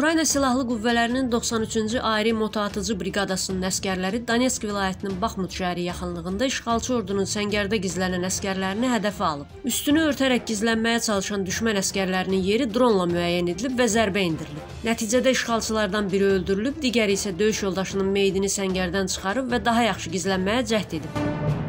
Ukrayna Silahlı Qüvvələrinin 93-cü ayrı motatıcı briqadasının əsgərləri Donetsk vilayətinin Baxmut şəhəri yaxınlığında işğalçı ordunun səngərdə gizlənən əsgərlərini hədəfə alıb. Üstünü örtərək gizlənməyə çalışan düşmən əsgərlərinin yeri dronla müəyyən edilib və zərbə endirilib. Nəticədə işğalçılardan biri öldürülüb, digəri isə döyüş yoldaşının meyidini səngərdən çıxarıb və daha yaxşı gizlənməyə cəhd edib.